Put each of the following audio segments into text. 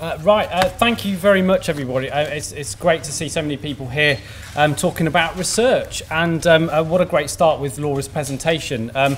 Uh, right, uh, thank you very much, everybody. Uh, it's, it's great to see so many people here um, talking about research, and um, uh, what a great start with Laura's presentation. Um,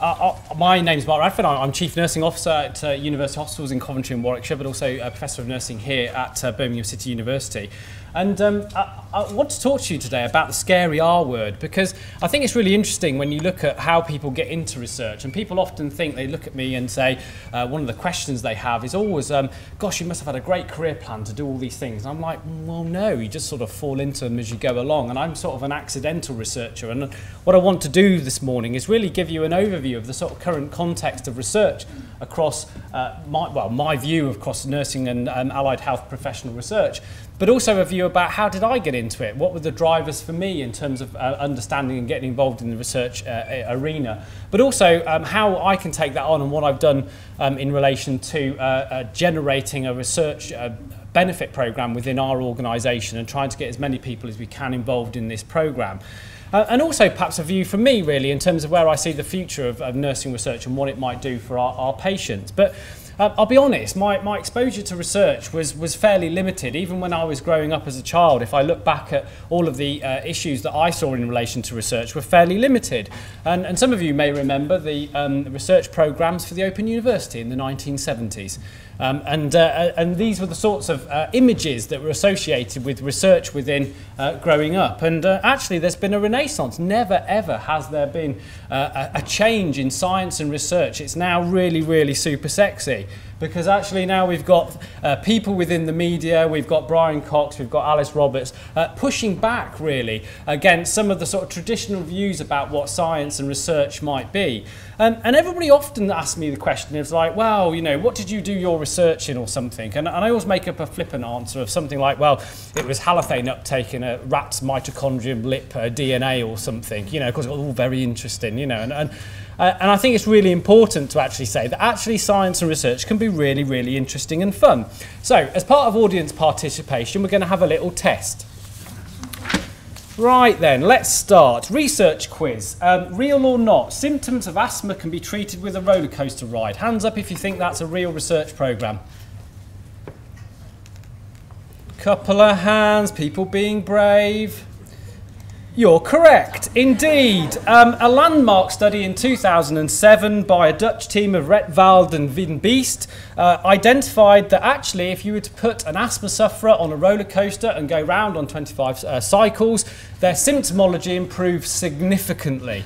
uh, uh, my name is Mark Radford. I'm Chief Nursing Officer at University Hospitals in Coventry and Warwickshire, but also a Professor of Nursing here at Birmingham City University. And um, I, I want to talk to you today about the scary R word because I think it's really interesting when you look at how people get into research. And people often think they look at me and say, uh, one of the questions they have is always, um, gosh, you must have had a great career plan to do all these things. And I'm like, well, no, you just sort of fall into them as you go along. And I'm sort of an accidental researcher. And what I want to do this morning is really give you an overview of the sort of current context of research across uh, my, well, my view across nursing and um, allied health professional research but also a view about how did I get into it? What were the drivers for me in terms of uh, understanding and getting involved in the research uh, arena? But also um, how I can take that on and what I've done um, in relation to uh, uh, generating a research uh, benefit program within our organisation and trying to get as many people as we can involved in this program. Uh, and also perhaps a view from me really in terms of where I see the future of, of nursing research and what it might do for our, our patients. But uh, I'll be honest, my, my exposure to research was, was fairly limited, even when I was growing up as a child. If I look back at all of the uh, issues that I saw in relation to research were fairly limited. And, and some of you may remember the um, research programs for the Open University in the 1970s. Um, and, uh, and these were the sorts of uh, images that were associated with research within uh, growing up. And uh, actually, there's been a renaissance. Never, ever has there been uh, a, a change in science and research. It's now really, really super sexy because actually now we've got uh, people within the media, we've got Brian Cox, we've got Alice Roberts, uh, pushing back really against some of the sort of traditional views about what science and research might be. Um, and everybody often asks me the question, it's like, well, you know, what did you do your research in or something? And, and I always make up a flippant answer of something like, well, it was halothane uptake in a rat's mitochondrial lip uh, DNA or something, you know, because it's all very interesting, you know. And, and Uh, and I think it's really important to actually say that actually science and research can be really, really interesting and fun. So, as part of audience participation, we're going to have a little test. Right then, let's start. Research quiz. Um, real or not, symptoms of asthma can be treated with a roller coaster ride. Hands up if you think that's a real research programme. Couple of hands, people being brave. You're correct, indeed. Um, a landmark study in 2007 by a Dutch team of Rietveld and van Beest uh, identified that actually, if you were to put an asthma sufferer on a roller coaster and go round on 25 uh, cycles, their symptomology improved significantly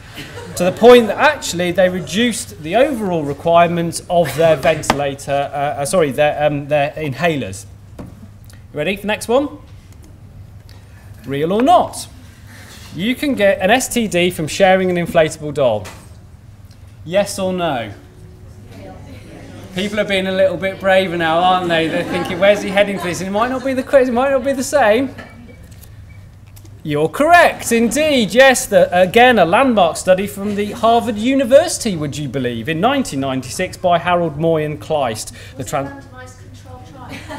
to the point that actually they reduced the overall requirements of their ventilator, uh, uh sorry, their, um, their inhalers. Ready for the next one? Real or not? You can get an STD from sharing an inflatable doll. Yes or no? People are being a little bit braver now, aren't they? They're thinking, where's he heading for this? And it might not be the it might not be the same. You're correct, indeed. Yes, the, again, a landmark study from the Harvard University, would you believe, in 1996 by Harold Moi and Kleist. The trans-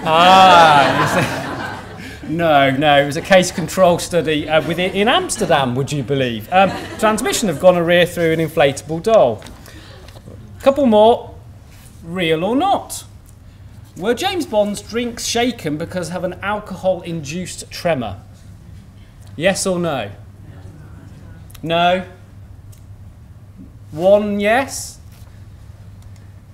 ah, no, no, it was a case control study uh, in Amsterdam, would you believe? Um, transmission of gonorrhea through an inflatable doll. Couple more, real or not. Were James Bond's drinks shaken because of an alcohol-induced tremor? Yes or no? No. One yes.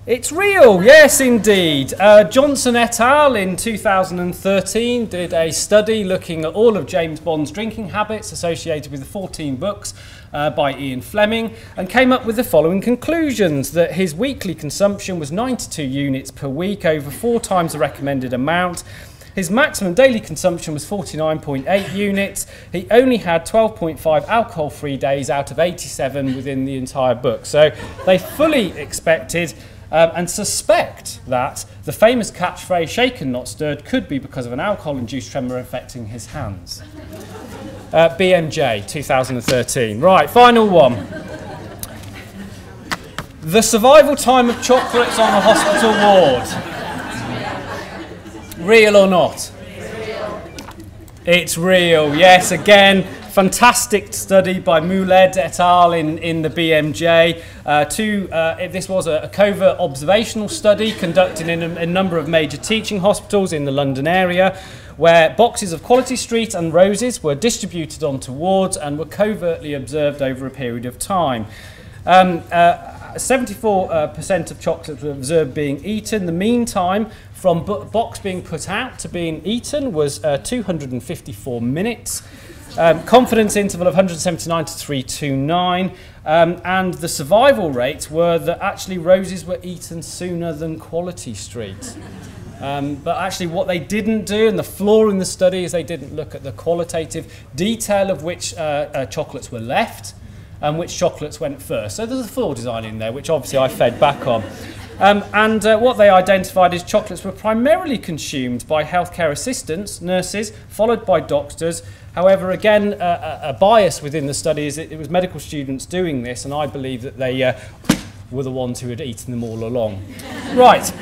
It's real, yes, indeed. Uh, Johnson et al. in 2013 did a study looking at all of James Bond's drinking habits associated with the 14 books uh, by Ian Fleming and came up with the following conclusions that his weekly consumption was 92 units per week, over four times the recommended amount. His maximum daily consumption was 49.8 units. He only had 12.5 alcohol free days out of 87 within the entire book. So they fully expected um, and suspect that the famous catchphrase shaken not stirred could be because of an alcohol induced tremor affecting his hands. Uh, BMJ 2013. Right, final one. The survival time of chocolates on a hospital ward. Real or not? It's real, yes, again, fantastic study by Moualed et al. in, in the BMJ. Uh, two, uh, this was a, a, covert observational study conducted in a, a number of major teaching hospitals in the London area where boxes of Quality Street and roses were distributed onto wards and were covertly observed over a period of time. Um, uh, 74% of chocolates were observed being eaten. The mean time from box being put out to being eaten was uh, 254 minutes. Um, confidence interval of 179 to 329. Um, and the survival rates were that actually roses were eaten sooner than Quality Street. Um, but actually, what they didn't do, and the flaw in the study, is they didn't look at the qualitative detail of which uh, uh, chocolates were left and which chocolates went first. So there's a flaw design in there, which obviously I fed back on. Um, and uh, what they identified is chocolates were primarily consumed by healthcare assistants, nurses, followed by doctors. However, again, uh, a bias within the study is that it was medical students doing this, and I believe that they uh, were the ones who had eaten them all along. right.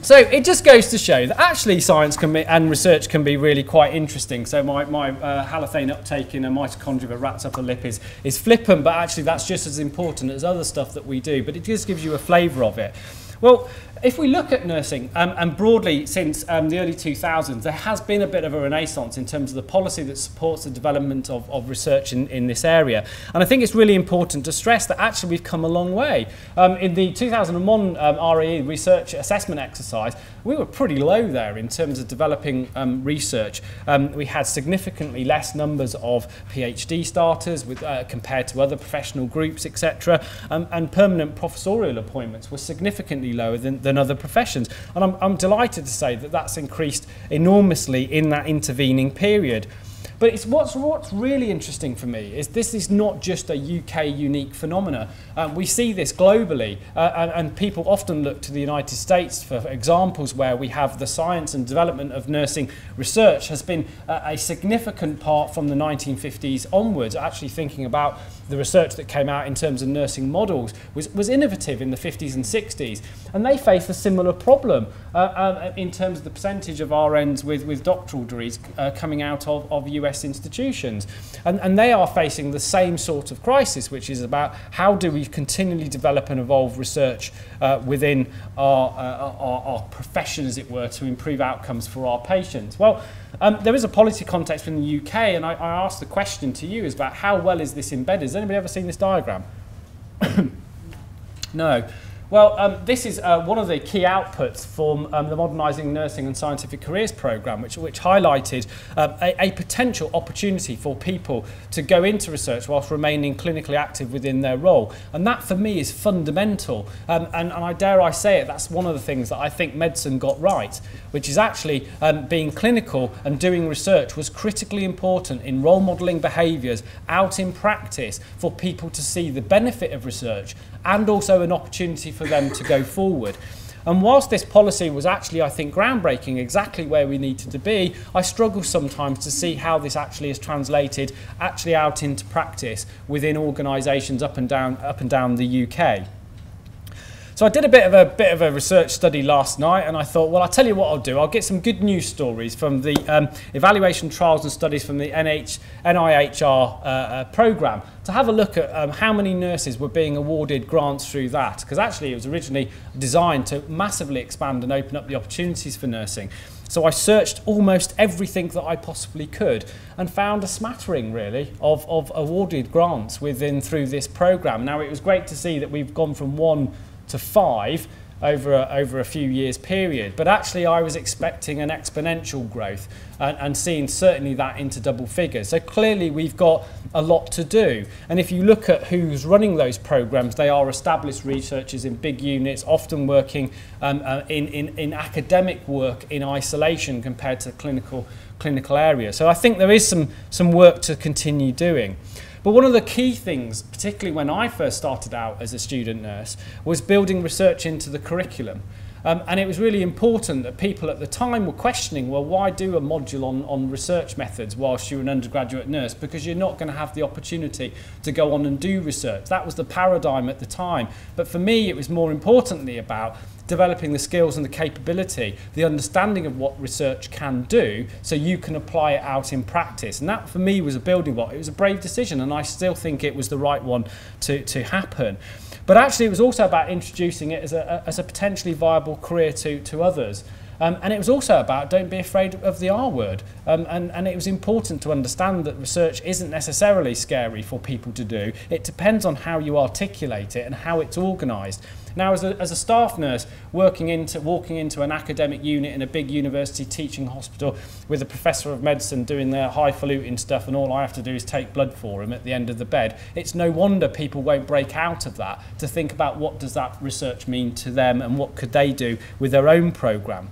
So it just goes to show that actually science can be, and research can be really quite interesting. So my, my uh, halothane uptake in a mitochondria that wraps up a lip is, is flippant, but actually that's just as important as other stuff that we do. But it just gives you a flavour of it. Well, if we look at nursing, um, and broadly since um, the early 2000s, there has been a bit of a renaissance in terms of the policy that supports the development of, of research in, in this area. And I think it's really important to stress that actually we've come a long way. Um, in the 2001 um, RAE research assessment exercise, we were pretty low there in terms of developing um, research. Um, we had significantly less numbers of PhD starters with, uh, compared to other professional groups, etc. Um, and permanent professorial appointments were significantly lower than, than other professions. And I'm, I'm delighted to say that that's increased enormously in that intervening period. But it's what's, what's really interesting for me is this is not just a UK unique phenomena. Um, we see this globally, uh, and, and people often look to the United States for examples where we have the science and development of nursing research has been uh, a significant part from the 1950s onwards, actually thinking about the research that came out in terms of nursing models was, was innovative in the 50s and 60s. And they face a similar problem uh, uh, in terms of the percentage of RNs with, with doctoral degrees uh, coming out of, of US institutions. And, and they are facing the same sort of crisis, which is about how do we continually develop and evolve research uh, within our, uh, our, our profession, as it were, to improve outcomes for our patients. Well, um, there is a policy context in the UK, and I, I asked the question to you is about how well is this embedded? Has anybody ever seen this diagram? no. Well, um, this is uh, one of the key outputs from um, the Modernising Nursing and Scientific Careers programme, which, which highlighted uh, a, a potential opportunity for people to go into research whilst remaining clinically active within their role. And that, for me, is fundamental. Um, and, and I dare I say it, that's one of the things that I think medicine got right, which is actually um, being clinical and doing research was critically important in role modelling behaviours out in practice for people to see the benefit of research and also an opportunity for them to go forward. And whilst this policy was actually, I think, groundbreaking, exactly where we needed to be, I struggle sometimes to see how this actually is translated actually out into practice within organisations up and down up and down the UK. So I did a bit of a bit of a research study last night, and I thought, well, I'll tell you what I'll do. I'll get some good news stories from the um, evaluation trials and studies from the NH, NIHR uh, uh, program to have a look at um, how many nurses were being awarded grants through that. Because actually, it was originally designed to massively expand and open up the opportunities for nursing. So I searched almost everything that I possibly could and found a smattering really of, of awarded grants within through this program. Now it was great to see that we've gone from one to five over a, over a few years period. But actually, I was expecting an exponential growth and, and seeing certainly that into double figures. So clearly, we've got a lot to do. And if you look at who's running those programs, they are established researchers in big units, often working um, uh, in, in, in academic work in isolation compared to clinical clinical area. So I think there is some some work to continue doing. But one of the key things, particularly when I first started out as a student nurse, was building research into the curriculum. Um, and it was really important that people at the time were questioning, well, why do a module on, on research methods whilst you're an undergraduate nurse? Because you're not going to have the opportunity to go on and do research. That was the paradigm at the time. But for me, it was more importantly about developing the skills and the capability, the understanding of what research can do, so you can apply it out in practice. And that for me was a building block. It was a brave decision, and I still think it was the right one to, to happen. But actually, it was also about introducing it as a, as a potentially viable career to, to others. Um, and it was also about don't be afraid of the R word. Um, and, and it was important to understand that research isn't necessarily scary for people to do. It depends on how you articulate it and how it's organised. Now, as a, as a staff nurse working into, walking into an academic unit in a big university teaching hospital with a professor of medicine doing their highfalutin stuff and all I have to do is take blood for him at the end of the bed, it's no wonder people won't break out of that to think about what does that research mean to them and what could they do with their own programme.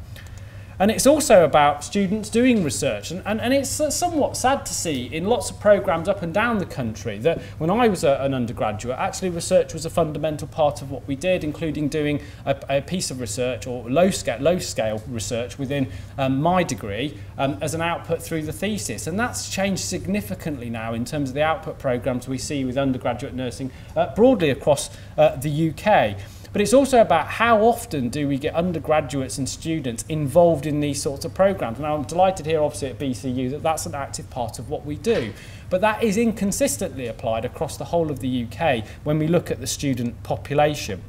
And it's also about students doing research. And, and, and it's somewhat sad to see in lots of programs up and down the country that when I was a, an undergraduate, actually research was a fundamental part of what we did, including doing a, a piece of research or low scale, low scale research within um, my degree um, as an output through the thesis. And that's changed significantly now in terms of the output programs we see with undergraduate nursing uh, broadly across uh, the UK. But it's also about how often do we get undergraduates and students involved in these sorts of programs. Now, I'm delighted here, obviously, at BCU that that's an active part of what we do. But that is inconsistently applied across the whole of the UK when we look at the student population.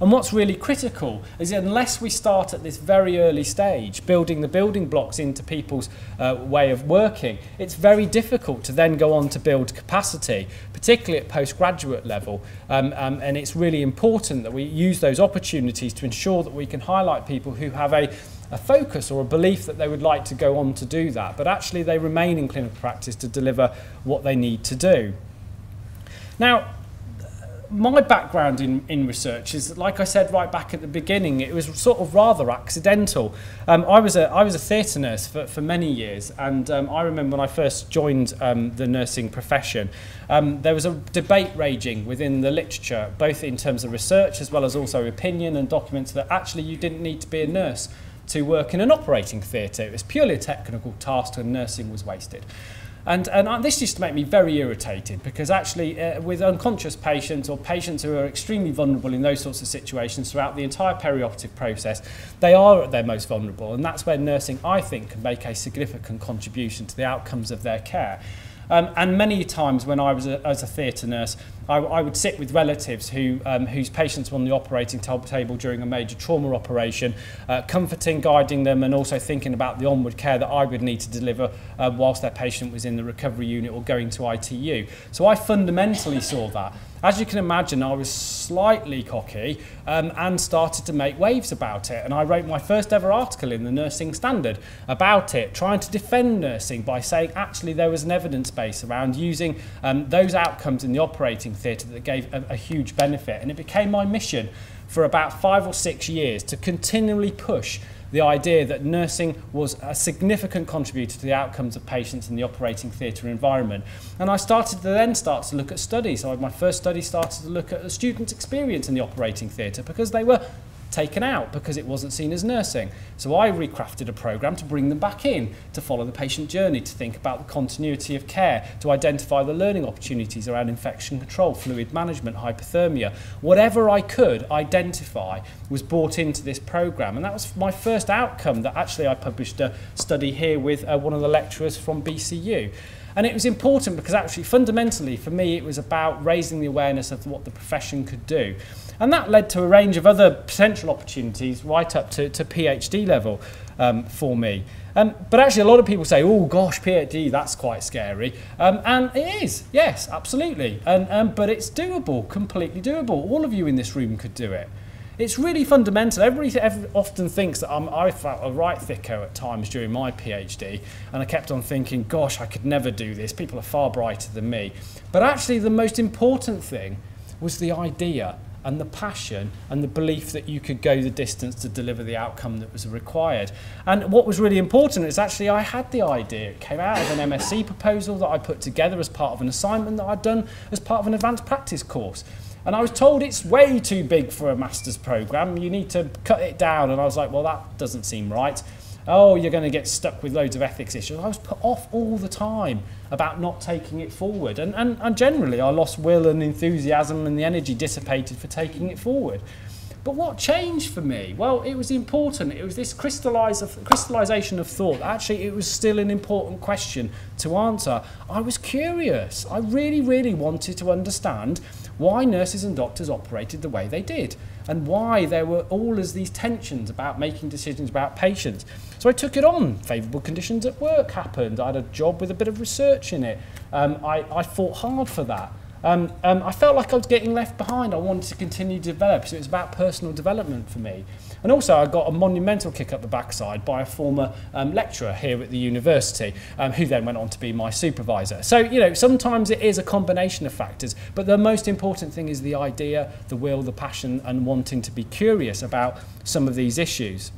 And what's really critical is unless we start at this very early stage, building the building blocks into people's uh, way of working, it's very difficult to then go on to build capacity, particularly at postgraduate level. Um, um, and it's really important that we use those opportunities to ensure that we can highlight people who have a a focus or a belief that they would like to go on to do that, but actually they remain in clinical practice to deliver what they need to do. Now, my background in, in research is, like I said right back at the beginning, it was sort of rather accidental. Um, I was a, I was a theatre nurse for, for many years, and um, I remember when I first joined um, the nursing profession, um, there was a debate raging within the literature, both in terms of research as well as also opinion and documents, that actually you didn't need to be a nurse to work in an operating theatre. It was purely a technical task and nursing was wasted. And, and this used to make me very irritated because actually uh, with unconscious patients or patients who are extremely vulnerable in those sorts of situations throughout the entire perioperative process, they are at their most vulnerable and that's where nursing, I think, can make a significant contribution to the outcomes of their care. Um, and many times when I was a, as a theatre nurse, I, I would sit with relatives who, um, whose patients were on the operating table during a major trauma operation, uh, comforting, guiding them, and also thinking about the onward care that I would need to deliver uh, whilst their patient was in the recovery unit or going to ITU. So I fundamentally saw that. As you can imagine, I was slightly cocky um, and started to make waves about it. And I wrote my first ever article in the Nursing Standard about it, trying to defend nursing by saying actually there was an evidence base around using um, those outcomes in the operating theatre that gave a, a huge benefit. And it became my mission for about five or six years to continually push the idea that nursing was a significant contributor to the outcomes of patients in the operating theatre environment. And I started to then start to look at studies. So my first study started to look at the students' experience in the operating theatre because they were taken out because it wasn't seen as nursing. So I recrafted a program to bring them back in, to follow the patient journey, to think about the continuity of care, to identify the learning opportunities around infection control, fluid management, hypothermia. Whatever I could identify was brought into this program. And that was my first outcome that actually I published a study here with uh, one of the lecturers from BCU. And it was important because actually fundamentally for me it was about raising the awareness of what the profession could do. And that led to a range of other potential opportunities right up to, to PhD level um, for me. Um, but actually, a lot of people say, oh gosh, PhD, that's quite scary. Um, and it is, yes, absolutely. And, um, but it's doable, completely doable. All of you in this room could do it. It's really fundamental. Everybody every, often thinks that I'm, I felt a right thicko at times during my PhD, and I kept on thinking, gosh, I could never do this. People are far brighter than me. But actually, the most important thing was the idea and the passion and the belief that you could go the distance to deliver the outcome that was required. And what was really important is actually I had the idea. It came out of an MSc proposal that I put together as part of an assignment that I'd done as part of an advanced practice course. And I was told it's way too big for a master's program. You need to cut it down. And I was like, well, that doesn't seem right oh, you're going to get stuck with loads of ethics issues. I was put off all the time about not taking it forward. And, and, and generally, I lost will and enthusiasm and the energy dissipated for taking it forward. But what changed for me? Well, it was important. It was this crystallization of thought. Actually, it was still an important question to answer. I was curious. I really, really wanted to understand why nurses and doctors operated the way they did and why there were all as these tensions about making decisions about patients. So I took it on. Favourable conditions at work happened. I had a job with a bit of research in it. Um, I, I fought hard for that. Um, um, I felt like I was getting left behind. I wanted to continue to develop. So it was about personal development for me. And also, I got a monumental kick up the backside by a former um, lecturer here at the university, um, who then went on to be my supervisor. So, you know, sometimes it is a combination of factors, but the most important thing is the idea, the will, the passion, and wanting to be curious about some of these issues.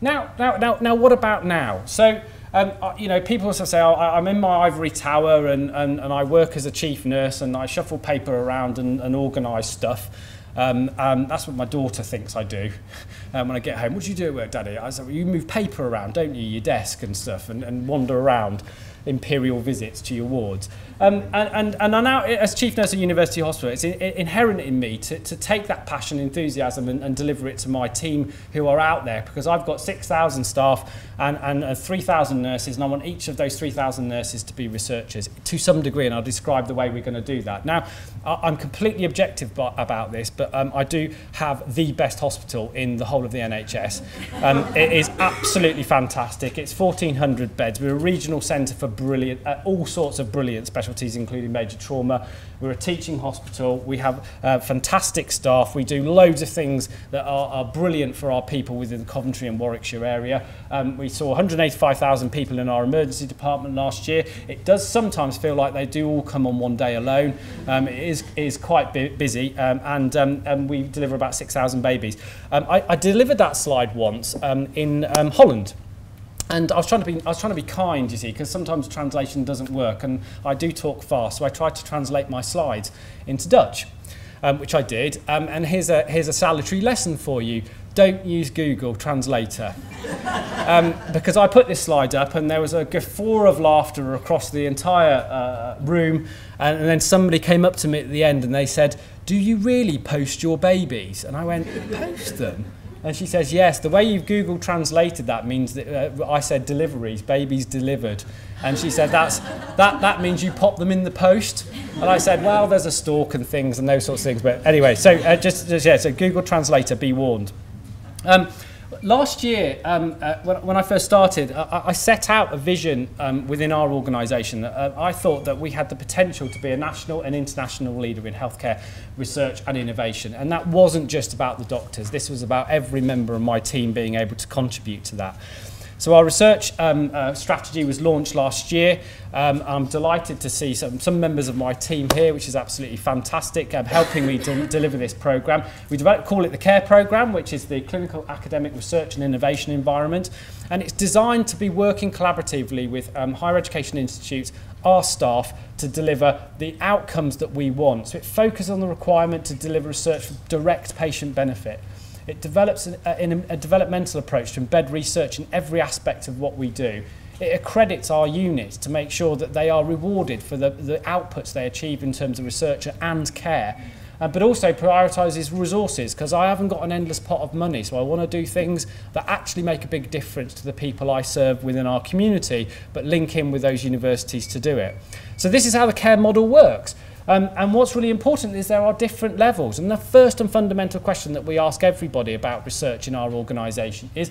Now, now, now, now what about now? So, um, you know, people also say, oh, I'm in my ivory tower and, and, and I work as a chief nurse and I shuffle paper around and, and organise stuff. Um, um, that's what my daughter thinks I do um, when I get home. What do you do at work, Daddy? I said, well, you move paper around, don't you, your desk and stuff, and, and wander around imperial visits to your wards. Um, and, and, and I now, as chief nurse at University Hospital, it's in, inherent in me to, to take that passion, enthusiasm, and, and deliver it to my team who are out there because I've got 6,000 staff and, and uh, 3,000 nurses, and I want each of those 3,000 nurses to be researchers to some degree, and I'll describe the way we're going to do that. Now, I'm completely objective about this, but um, I do have the best hospital in the whole of the NHS. Um, it is absolutely fantastic. It's 1,400 beds. We're a regional centre for brilliant, uh, all sorts of brilliant specialties, including major trauma. We're a teaching hospital. We have uh, fantastic staff. We do loads of things that are, are brilliant for our people within the Coventry and Warwickshire area. Um, we saw 185,000 people in our emergency department last year. It does sometimes feel like they do all come on one day alone. Um, it is, is quite busy um, and, um, and we deliver about 6,000 babies. Um, I, I delivered that slide once um, in um, Holland. And I was trying to be, I was trying to be kind, you see, because sometimes translation doesn't work, and I do talk fast, so I tried to translate my slides into Dutch, um, which I did. Um, and here's a here's a salutary lesson for you: don't use Google Translator, um, because I put this slide up, and there was a guffaw of laughter across the entire uh, room, and, and then somebody came up to me at the end, and they said, "Do you really post your babies?" And I went, "Post them." And she says, yes, the way you've Google translated that means that uh, I said deliveries, babies delivered. And she said, That's, that, that means you pop them in the post. And I said, well, there's a stork and things and those sorts of things. But anyway, so uh, just, just, yeah, so Google Translator, be warned. Um, last year, um, uh, when, when I first started, I, I set out a vision um, within our organisation. Uh, I thought that we had the potential to be a national and international leader in healthcare research and innovation. And that wasn't just about the doctors. This was about every member of my team being able to contribute to that. So our research um, uh, strategy was launched last year. Um, I'm delighted to see some, some members of my team here, which is absolutely fantastic, um, helping me to deliver this programme. We develop, call it the CARE programme, which is the Clinical Academic Research and Innovation Environment. And it's designed to be working collaboratively with um, higher education institutes, our staff, to deliver the outcomes that we want. So it focuses on the requirement to deliver research for direct patient benefit. It develops an, a, in a, a developmental approach to embed research in every aspect of what we do. It accredits our units to make sure that they are rewarded for the, the outputs they achieve in terms of research and care. Uh, but also prioritises resources because I haven't got an endless pot of money. So I want to do things that actually make a big difference to the people I serve within our community, but link in with those universities to do it. So this is how the care model works. Um, and what's really important is there are different levels. And the first and fundamental question that we ask everybody about research in our organisation is,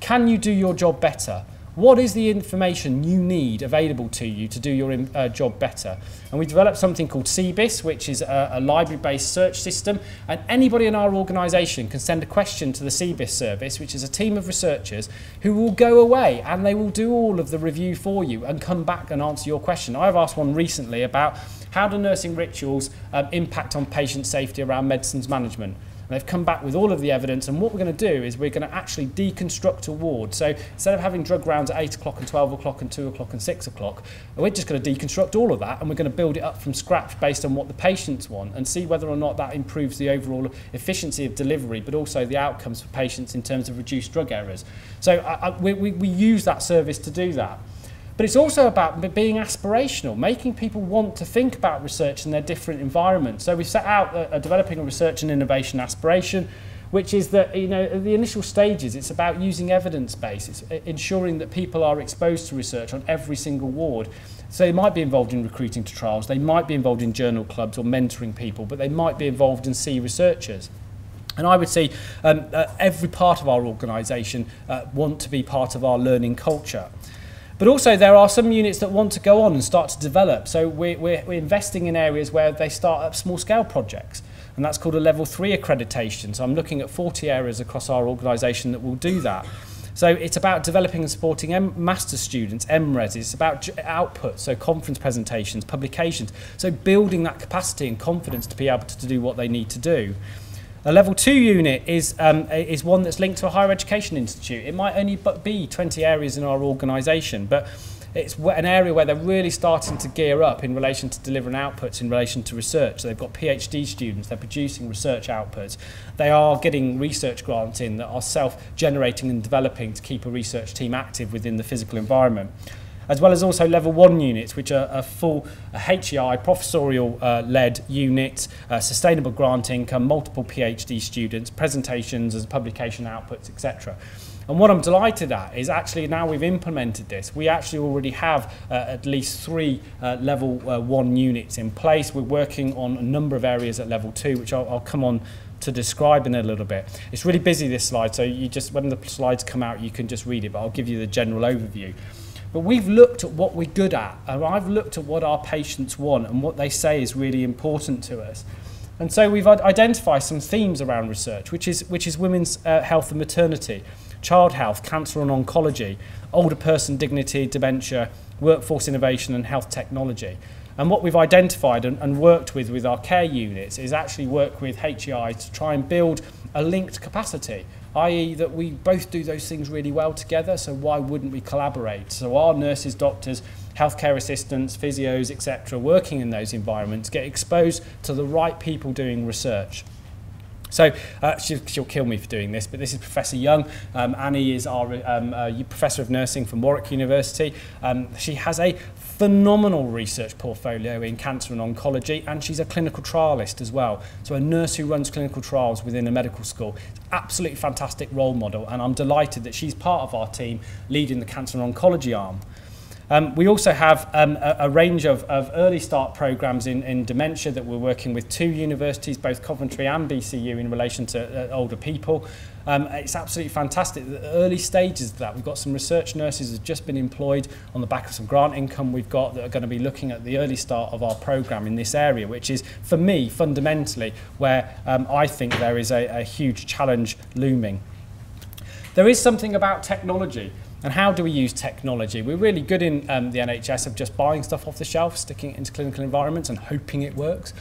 can you do your job better? What is the information you need available to you to do your uh, job better? And we developed something called CBIS, which is a, a library-based search system. And anybody in our organisation can send a question to the CBIS service, which is a team of researchers who will go away and they will do all of the review for you and come back and answer your question. I've asked one recently about how do nursing rituals um, impact on patient safety around medicines management? And they've come back with all of the evidence, and what we're going to do is we're going to actually deconstruct a ward. So instead of having drug rounds at 8 o'clock and 12 o'clock and 2 o'clock and 6 o'clock, we're just going to deconstruct all of that and we're going to build it up from scratch based on what the patients want and see whether or not that improves the overall efficiency of delivery, but also the outcomes for patients in terms of reduced drug errors. So I, I, we, we, we use that service to do that. But it's also about being aspirational, making people want to think about research in their different environments. So we've set out a, a developing a research and innovation aspiration, which is that you know at the initial stages it's about using evidence base ensuring that people are exposed to research on every single ward so they might be involved in recruiting to trials they might be involved in journal clubs or mentoring people but they might be involved in see researchers and I would say um, uh, every part of our organisation uh, want to be part of our learning culture. But also there are some units that want to go on and start to develop. So we're, we're, we're investing in areas where they start up small scale projects. And that's called a level three accreditation. So I'm looking at 40 areas across our organisation that will do that. So it's about developing and supporting M master students, MRes. It's about output, so conference presentations, publications. So building that capacity and confidence to be able to do what they need to do. A level two unit is, um, is one that's linked to a higher education institute. It might only be 20 areas in our organisation, but it's an area where they're really starting to gear up in relation to delivering outputs in relation to research. So they've got PhD students, they're producing research outputs. They are getting research grants in that are self-generating and developing to keep a research team active within the physical environment as well as also level one units, which are a full HEI professorial-led uh, unit, uh, sustainable grant income, multiple PhD students, presentations as publication outputs, etc. And what I'm delighted at is actually now we've implemented this, we actually already have uh, at least three uh, level uh, one units in place. We're working on a number of areas at level two, which I'll, I'll come on to describe in a little bit. It's really busy this slide, so you just when the slides come out, you can just read it, but I'll give you the general overview. But we've looked at what we're good at, and I've looked at what our patients want and what they say is really important to us. And so we've identified some themes around research, which is, which is women's uh, health and maternity, child health, cancer and oncology, older person dignity, dementia, workforce innovation and health technology. And what we've identified and, and worked with with our care units is actually work with HEI to try and build a linked capacity i.e. that we both do those things really well together, so why wouldn't we collaborate? So our nurses, doctors, healthcare assistants, physios, etc., working in those environments get exposed to the right people doing research. So uh, she'll, she'll kill me for doing this, but this is Professor Young. Um, Annie is our um, uh, Professor of Nursing from Warwick University. Um, she has a phenomenal research portfolio in cancer and oncology, and she's a clinical trialist as well. So a nurse who runs clinical trials within a medical school. Absolutely fantastic role model, and I'm delighted that she's part of our team leading the cancer and oncology arm. Um, we also have um, a, a range of, of early start programs in, in dementia that we're working with two universities, both Coventry and BCU, in relation to uh, older people. Um, it's absolutely fantastic. The early stages of that, we've got some research nurses who've just been employed on the back of some grant income we've got that are going to be looking at the early start of our program in this area, which is, for me, fundamentally where um, I think there is a, a huge challenge looming. There is something about technology and how do we use technology? We're really good in um, the NHS of just buying stuff off the shelf, sticking it into clinical environments and hoping it works.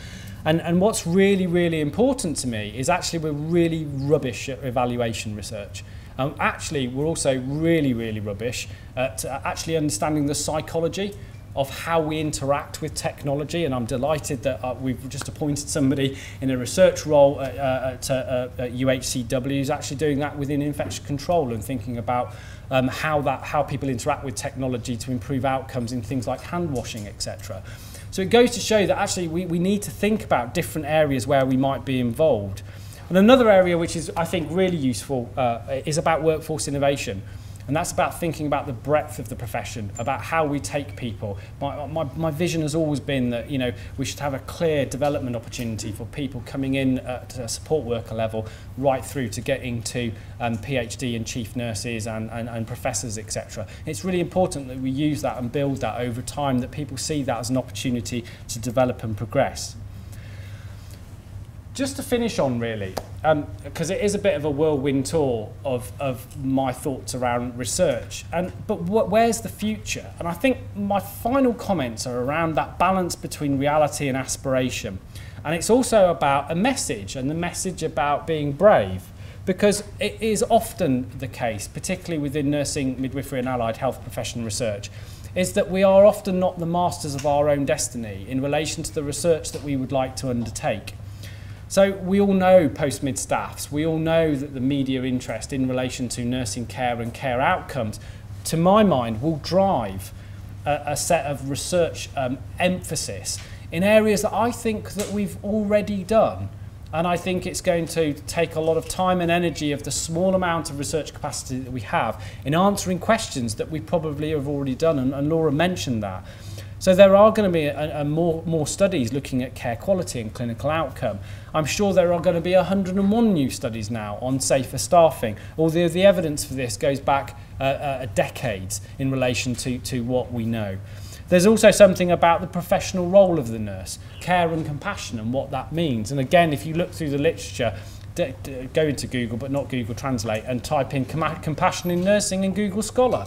And, and what's really, really important to me is actually we're really rubbish at evaluation research. Um, actually, we're also really, really rubbish at uh, actually understanding the psychology of how we interact with technology. And I'm delighted that uh, we've just appointed somebody in a research role at, uh, at, uh, at UHCW who's actually doing that within infection control and thinking about um, how, that, how people interact with technology to improve outcomes in things like hand washing, etc. So it goes to show that actually we, we need to think about different areas where we might be involved. And another area which is, I think, really useful uh, is about workforce innovation. And that's about thinking about the breadth of the profession, about how we take people. My, my, my vision has always been that, you know, we should have a clear development opportunity for people coming in at a support worker level right through to getting to um, PhD and chief nurses and, and, and professors, etc. It's really important that we use that and build that over time, that people see that as an opportunity to develop and progress. Just to finish on, really, because um, it is a bit of a whirlwind tour of, of my thoughts around research. And, but what, where's the future? And I think my final comments are around that balance between reality and aspiration. And it's also about a message, and the message about being brave. Because it is often the case, particularly within nursing, midwifery, and allied health profession research, is that we are often not the masters of our own destiny in relation to the research that we would like to undertake. So we all know post-mid staffs, we all know that the media interest in relation to nursing care and care outcomes, to my mind, will drive a, a set of research um, emphasis in areas that I think that we've already done. And I think it's going to take a lot of time and energy of the small amount of research capacity that we have in answering questions that we probably have already done. And, and Laura mentioned that. So there are going to be a, a more, more studies looking at care quality and clinical outcome. I'm sure there are going to be 101 new studies now on safer staffing, although the evidence for this goes back uh, uh, decades in relation to, to what we know. There's also something about the professional role of the nurse, care and compassion and what that means. And again, if you look through the literature, go into Google, but not Google Translate, and type in compassion in nursing in Google Scholar.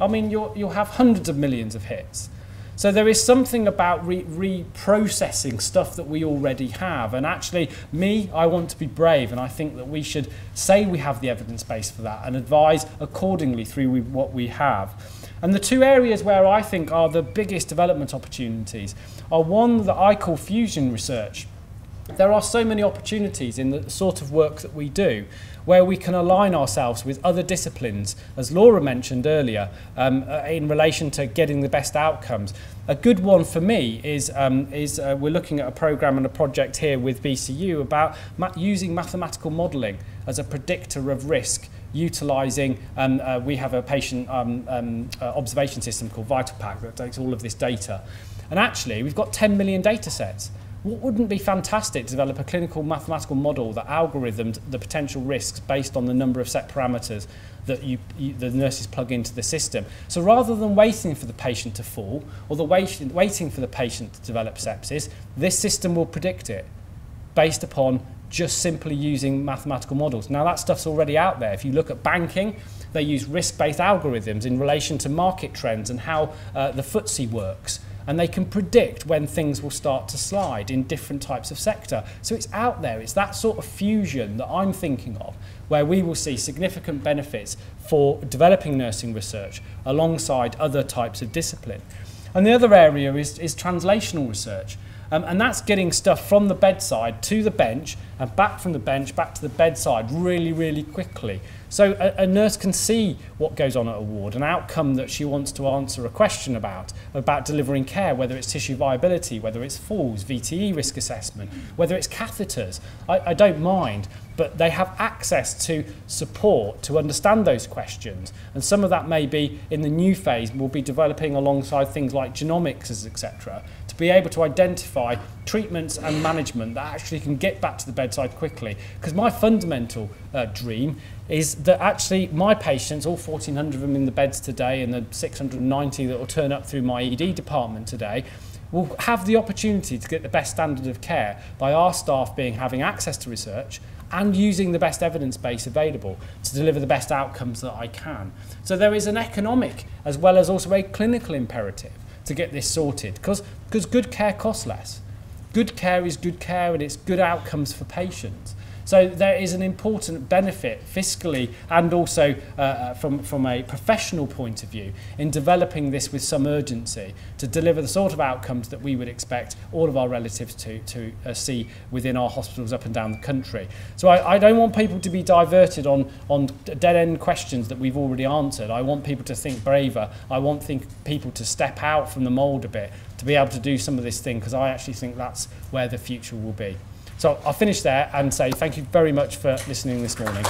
I mean, you'll, you'll have hundreds of millions of hits. So there is something about re reprocessing stuff that we already have. And actually, me, I want to be brave, and I think that we should say we have the evidence base for that and advise accordingly through what we have. And the two areas where I think are the biggest development opportunities are one that I call fusion research. There are so many opportunities in the sort of work that we do where we can align ourselves with other disciplines, as Laura mentioned earlier, um, uh, in relation to getting the best outcomes. A good one for me is, um, is uh, we're looking at a program and a project here with BCU about ma using mathematical modelling as a predictor of risk utilising, um, uh, we have a patient um, um, uh, observation system called VitalPAC that takes all of this data. And actually, we've got 10 million data sets. What wouldn't be fantastic to develop a clinical mathematical model that algorithmed the potential risks based on the number of set parameters that you, you, the nurses plug into the system. So rather than waiting for the patient to fall or the wait, waiting for the patient to develop sepsis, this system will predict it based upon just simply using mathematical models. Now that stuff's already out there. If you look at banking, they use risk-based algorithms in relation to market trends and how uh, the FTSE works and they can predict when things will start to slide in different types of sector. So it's out there, it's that sort of fusion that I'm thinking of, where we will see significant benefits for developing nursing research alongside other types of discipline. And the other area is, is translational research. Um, and that's getting stuff from the bedside to the bench and back from the bench back to the bedside really, really quickly. So a, a nurse can see what goes on at a ward, an outcome that she wants to answer a question about, about delivering care, whether it's tissue viability, whether it's falls, VTE risk assessment, whether it's catheters. I, I don't mind, but they have access to support to understand those questions. And some of that may be in the new phase, we'll be developing alongside things like genomics, etc to be able to identify treatments and management that actually can get back to the bedside quickly. Because my fundamental uh, dream is that actually my patients, all 1,400 of them in the beds today and the 690 that will turn up through my ED department today, will have the opportunity to get the best standard of care by our staff being having access to research and using the best evidence base available to deliver the best outcomes that I can. So there is an economic as well as also a clinical imperative to get this sorted because good care costs less. Good care is good care and it's good outcomes for patients. So there is an important benefit fiscally and also uh, uh, from, from a professional point of view in developing this with some urgency to deliver the sort of outcomes that we would expect all of our relatives to, to uh, see within our hospitals up and down the country. So I, I don't want people to be diverted on, on dead-end questions that we've already answered. I want people to think braver. I want think, people to step out from the mould a bit to be able to do some of this thing because I actually think that's where the future will be. So I'll finish there and say thank you very much for listening this morning.